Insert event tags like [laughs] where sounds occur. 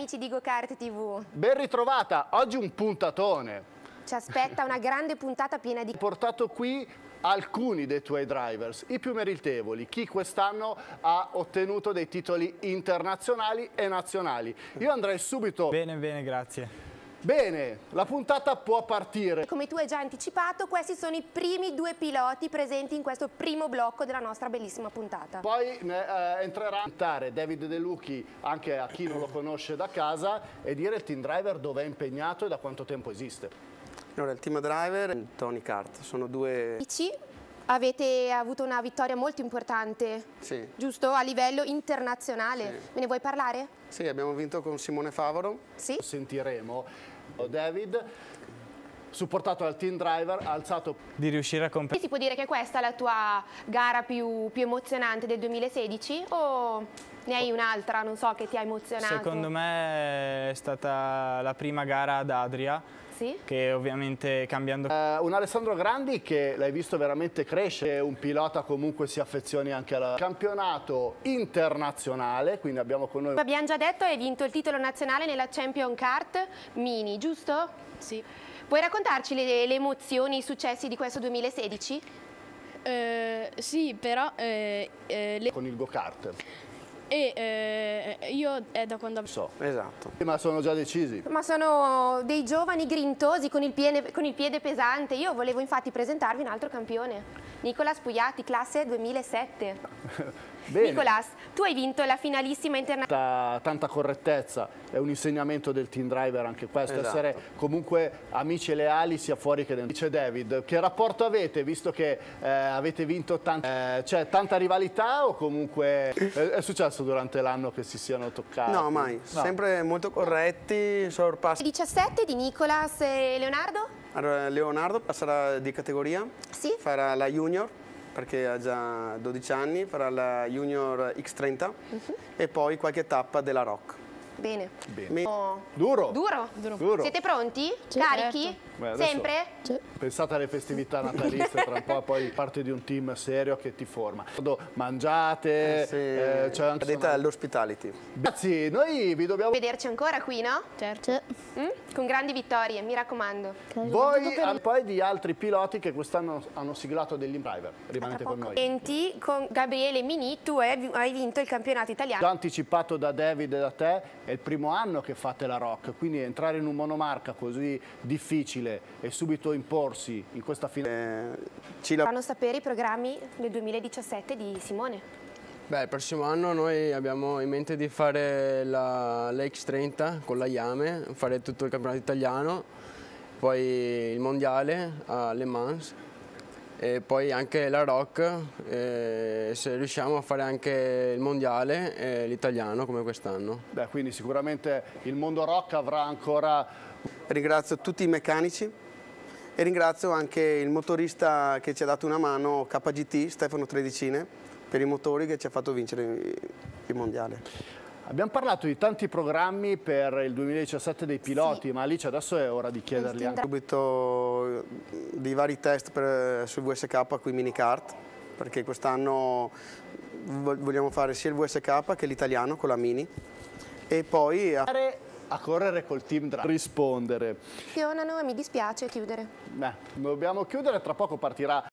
amici di GoKart TV. Ben ritrovata, oggi un puntatone. Ci aspetta una grande puntata piena di... Ho portato qui alcuni dei tuoi drivers, i più meritevoli, chi quest'anno ha ottenuto dei titoli internazionali e nazionali. Io andrei subito... Bene, bene, grazie. Bene, la puntata può partire. Come tu hai già anticipato, questi sono i primi due piloti presenti in questo primo blocco della nostra bellissima puntata. Poi eh, entrerà David De Lucchi anche a chi non lo conosce da casa e dire il team driver dove è impegnato e da quanto tempo esiste. Allora, il team driver e Tony Kart sono due... Dici, avete avuto una vittoria molto importante, Sì, giusto? A livello internazionale. Sì. Me ne vuoi parlare? sì, abbiamo vinto con Simone Favaro. Sì? Sentiremo David, supportato dal team driver, ha alzato Di riuscire a competere. Si può dire che questa è la tua gara più, più emozionante del 2016 o ne hai un'altra, non so, che ti ha emozionato? Secondo me è stata la prima gara ad Adria, Sì? che ovviamente cambiando... Eh, un Alessandro Grandi che l'hai visto veramente crescere, un pilota comunque si affezioni anche al campionato internazionale, quindi abbiamo con noi Abbiamo già detto hai vinto il titolo nazionale nella Champion Kart Mini, giusto? Sì. Puoi raccontarci le, le emozioni, i successi di questo 2016? Eh, sì, però eh, eh, le- con il go-kart. E, eh, io è da quando So. Esatto. Ma sono già decisi. Ma sono dei giovani grintosi con il, piede, con il piede pesante. Io volevo infatti presentarvi un altro campione, Nicolas Pugliati, classe 2007. [laughs] Bene. Nicolas, tu hai vinto la finalissima internazionale. Tanta, tanta correttezza, è un insegnamento del team driver anche questo, Esatto. essere comunque amici e leali sia fuori che dentro. Dice David, che rapporto avete visto che eh, avete vinto tanto? Eh, c'è tanta rivalità o comunque è, è successo durante l'anno che si siano toccati? No, mai. No. Sempre molto corretti, sorpassi. 17 di Nicolas e Leonardo? Allora, Leonardo passerà di categoria, Sì? farà la junior perché ha già 12 anni, farà la junior X30 Mhm. e poi qualche tappa della Rock. Bene. Bene. Mi- Oh. Duro? Duro? Duro. Siete pronti? Carichi? Beh, Sempre? Pensate alle festività natalizie, tra un po' [laughs] poi parte di un team serio che ti forma. Mangiate, Eh, sì, eh, c'è anche detta all'hospitality. Ragazzi, noi vi dobbiamo... Vederci ancora qui, no? certo. Mm? Con grandi vittorie, mi raccomando. Voi e poi di altri piloti che quest'anno hanno siglato degli driver. Rimanete con noi. Senti, con Gabriele Mini, tu hai hai vinto il campionato italiano. Già anticipato da David e da te, è il primo anno che fate la Rock, quindi entrare in un monomarca così difficile e subito imporsi in questa finale. Eh, la- Fanno sapere i programmi del 2017 di Simone. Beh, il prossimo anno noi abbiamo in mente di fare la, la X30 con la Yame, fare tutto il campionato italiano, poi il mondiale a Le Mans e poi anche la Rock, e se riusciamo a fare anche il mondiale e l'italiano come quest'anno. Beh, quindi sicuramente il mondo Rock avrà ancora Ringrazio tutti i meccanici e ringrazio anche il motorista che ci ha dato una mano, KGT, Stefano Tredicine, per i motori che ci ha fatto vincere il mondiale. Abbiamo parlato di tanti programmi per il 2017 dei piloti, ma Alice adesso è ora di chiederli anche. Subito dei vari test per, sul VSK qui minicart, perché quest'anno vo- vogliamo fare sia il VSK che l'italiano con la Mini e poi a- A correre col team driver. Rispondere. Funzionano e mi dispiace chiudere. Beh, dobbiamo chiudere, tra poco partirà